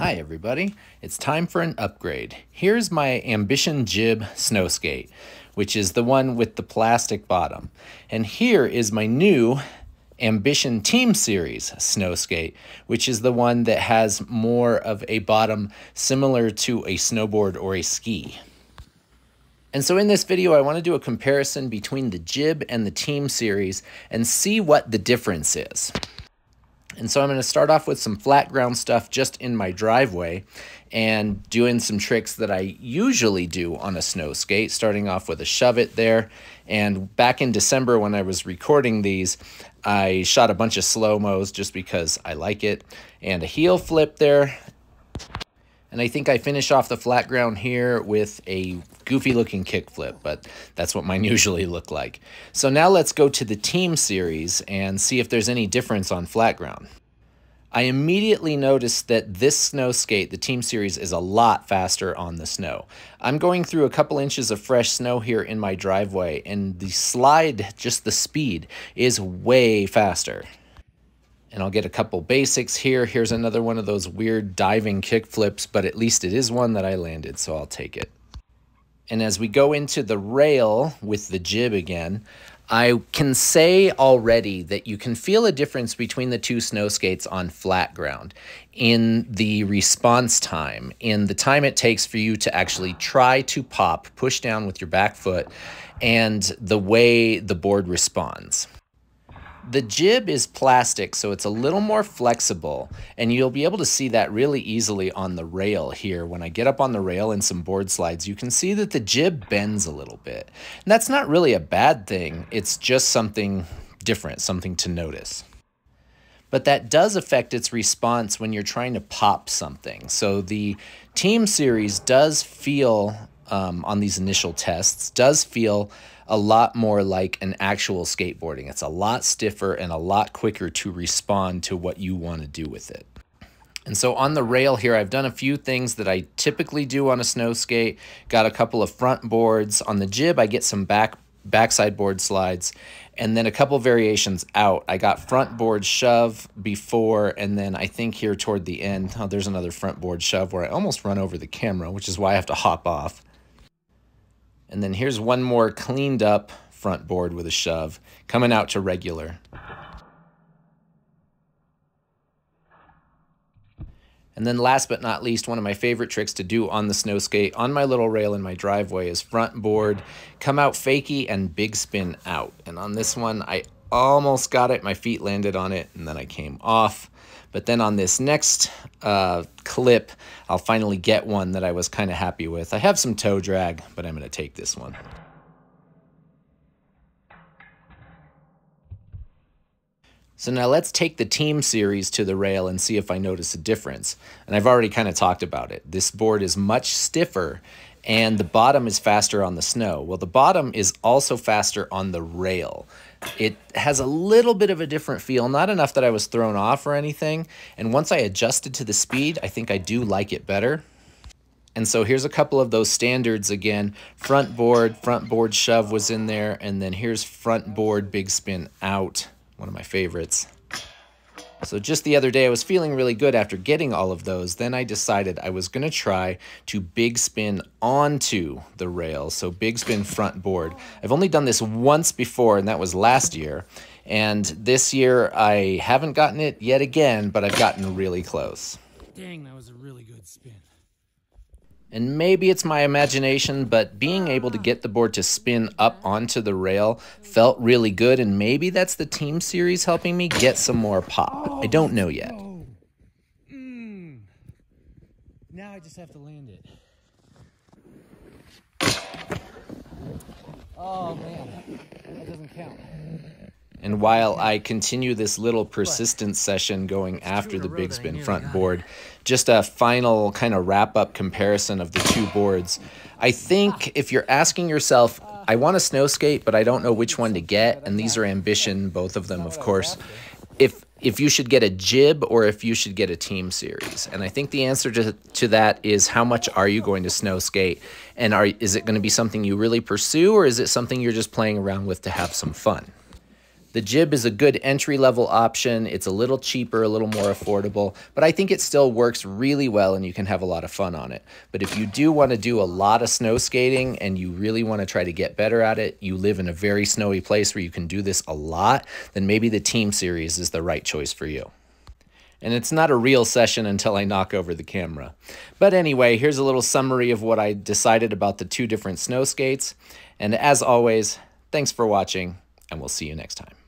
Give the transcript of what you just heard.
Hi everybody, it's time for an upgrade. Here's my Ambition Jib snow skate, which is the one with the plastic bottom. And here is my new Ambition Team Series snow skate, which is the one that has more of a bottom similar to a snowboard or a ski. And so in this video, I want to do a comparison between the Jib and the Team Series and see what the difference is. And so I'm going to start off with some flat ground stuff just in my driveway and doing some tricks that I usually do on a snow skate, starting off with a shove it there. And back in December when I was recording these, I shot a bunch of slow-mos just because I like it, and a heel flip there, and I think I finish off the flat ground here with a goofy looking kickflip, but that's what mine usually look like. So now let's go to the team series and see if there's any difference on flat ground. I immediately noticed that this snow skate, the team series, is a lot faster on the snow. I'm going through a couple inches of fresh snow here in my driveway, and the slide, just the speed, is way faster and I'll get a couple basics here. Here's another one of those weird diving kick flips, but at least it is one that I landed, so I'll take it. And as we go into the rail with the jib again, I can say already that you can feel a difference between the two snow skates on flat ground in the response time, in the time it takes for you to actually try to pop, push down with your back foot, and the way the board responds. The jib is plastic, so it's a little more flexible, and you'll be able to see that really easily on the rail here. When I get up on the rail in some board slides, you can see that the jib bends a little bit. And that's not really a bad thing. It's just something different, something to notice. But that does affect its response when you're trying to pop something. So the team series does feel, um, on these initial tests, does feel a lot more like an actual skateboarding. It's a lot stiffer and a lot quicker to respond to what you want to do with it. And so on the rail here, I've done a few things that I typically do on a snow skate. Got a couple of front boards. On the jib, I get some back backside board slides and then a couple variations out. I got front board shove before, and then I think here toward the end, oh, there's another front board shove where I almost run over the camera, which is why I have to hop off. And then here's one more cleaned up front board with a shove, coming out to regular. And then last but not least, one of my favorite tricks to do on the snow skate on my little rail in my driveway is front board, come out fakie and big spin out. And on this one, I almost got it. My feet landed on it and then I came off. But then on this next uh, clip, I'll finally get one that I was kind of happy with. I have some toe drag, but I'm going to take this one. So now let's take the team series to the rail and see if I notice a difference. And I've already kind of talked about it. This board is much stiffer and the bottom is faster on the snow. Well, the bottom is also faster on the rail. It has a little bit of a different feel, not enough that I was thrown off or anything. And once I adjusted to the speed, I think I do like it better. And so here's a couple of those standards again. Front board, front board shove was in there, and then here's front board big spin out, one of my favorites. So just the other day, I was feeling really good after getting all of those. Then I decided I was going to try to big spin onto the rail. So big spin front board. I've only done this once before, and that was last year. And this year, I haven't gotten it yet again, but I've gotten really close. Dang, that was a really good spin. And maybe it's my imagination, but being able to get the board to spin up onto the rail felt really good, and maybe that's the team series helping me get some more pop. I don't know yet. Oh. Mm. Now I just have to land it. Oh man, that doesn't count. And while I continue this little persistence session going after the big spin front board, just a final kind of wrap up comparison of the two boards. I think if you're asking yourself, I want a snow skate, but I don't know which one to get, and these are ambition, both of them, of course. If if you should get a jib or if you should get a team series. And I think the answer to, to that is how much are you going to snow skate? And are is it going to be something you really pursue or is it something you're just playing around with to have some fun? The jib is a good entry level option. It's a little cheaper, a little more affordable, but I think it still works really well and you can have a lot of fun on it. But if you do want to do a lot of snow skating and you really want to try to get better at it, you live in a very snowy place where you can do this a lot, then maybe the Team Series is the right choice for you. And it's not a real session until I knock over the camera. But anyway, here's a little summary of what I decided about the two different snow skates. And as always, thanks for watching, and we'll see you next time.